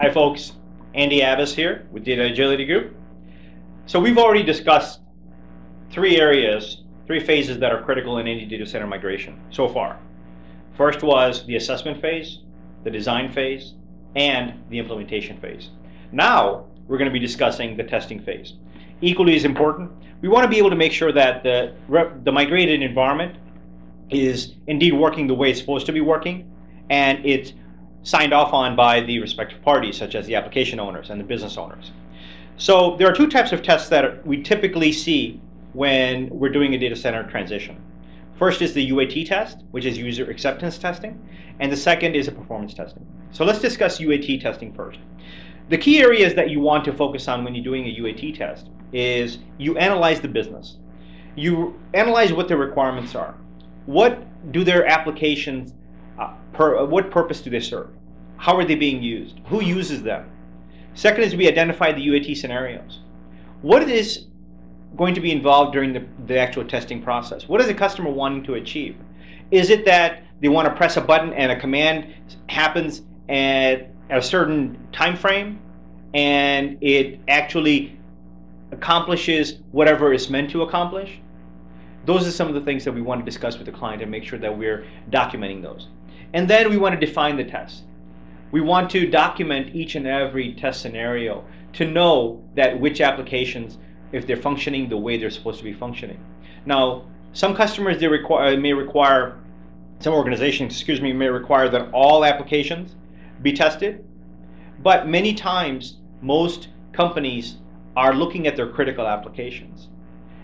Hi folks, Andy Abbas here with Data Agility Group. So we've already discussed three areas, three phases that are critical in any data center migration so far. First was the assessment phase, the design phase, and the implementation phase. Now we're going to be discussing the testing phase. Equally as important, we want to be able to make sure that the, the migrated environment is indeed working the way it's supposed to be working and it's signed off on by the respective parties, such as the application owners and the business owners. So there are two types of tests that we typically see when we're doing a data center transition. First is the UAT test, which is user acceptance testing, and the second is a performance testing. So let's discuss UAT testing first. The key areas that you want to focus on when you're doing a UAT test is you analyze the business. You analyze what their requirements are. What do their applications per, uh, what purpose do they serve? How are they being used? Who uses them? Second is we identify the UAT scenarios. What is going to be involved during the, the actual testing process? What is the customer wanting to achieve? Is it that they want to press a button and a command happens at, at a certain time frame and it actually accomplishes whatever it's meant to accomplish? Those are some of the things that we want to discuss with the client and make sure that we're documenting those. And then we want to define the test. We want to document each and every test scenario to know that which applications, if they're functioning the way they're supposed to be functioning. Now, some customers they require, may require, some organizations, excuse me, may require that all applications be tested. But many times, most companies are looking at their critical applications.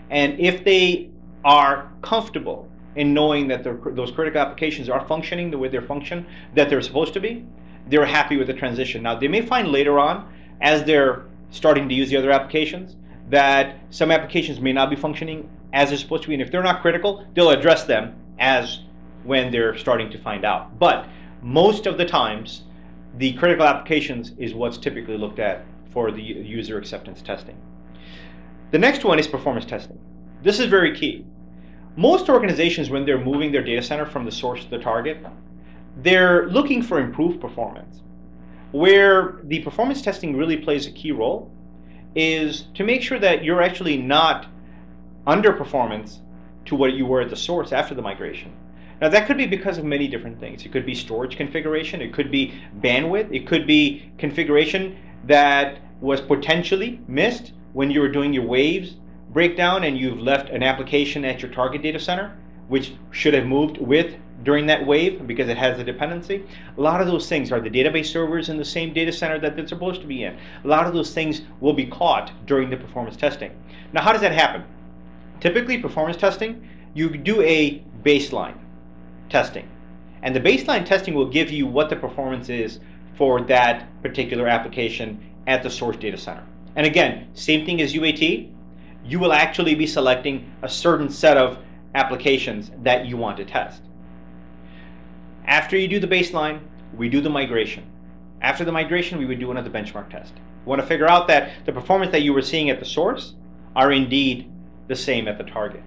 And if they are comfortable in knowing that those critical applications are functioning the way they're function that they're supposed to be, they're happy with the transition. Now they may find later on, as they're starting to use the other applications, that some applications may not be functioning as they're supposed to be, and if they're not critical, they'll address them as when they're starting to find out. But most of the times, the critical applications is what's typically looked at for the user acceptance testing. The next one is performance testing. This is very key. Most organizations, when they're moving their data center from the source to the target, they're looking for improved performance. Where the performance testing really plays a key role is to make sure that you're actually not underperformance to what you were at the source after the migration. Now that could be because of many different things. It could be storage configuration, it could be bandwidth, it could be configuration that was potentially missed when you were doing your waves breakdown and you've left an application at your target data center, which should have moved with during that wave because it has a dependency. A lot of those things are the database servers in the same data center that they're supposed to be in. A lot of those things will be caught during the performance testing. Now, how does that happen? Typically, performance testing, you do a baseline testing. And the baseline testing will give you what the performance is for that particular application at the source data center. And again, same thing as UAT, you will actually be selecting a certain set of applications that you want to test. After you do the baseline, we do the migration. After the migration, we would do another benchmark test. We want to figure out that the performance that you were seeing at the source are indeed the same at the target.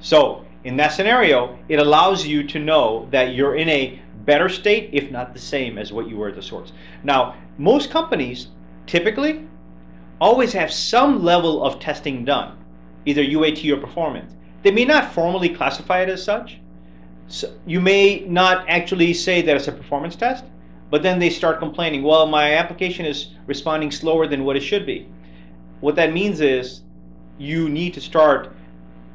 So in that scenario, it allows you to know that you're in a better state, if not the same as what you were at the source. Now, most companies typically always have some level of testing done, either UAT or performance. They may not formally classify it as such. So you may not actually say that it's a performance test, but then they start complaining, well, my application is responding slower than what it should be. What that means is you need to start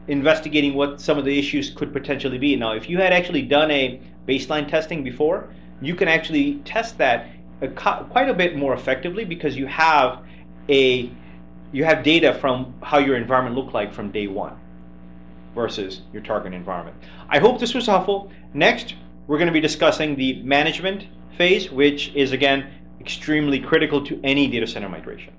investigating what some of the issues could potentially be. Now, if you had actually done a baseline testing before, you can actually test that quite a bit more effectively because you have a you have data from how your environment looked like from day one versus your target environment. I hope this was helpful. Next, we're going to be discussing the management phase, which is again extremely critical to any data center migration.